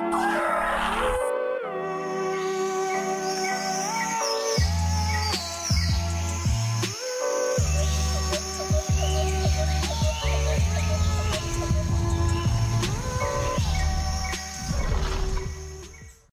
Oh!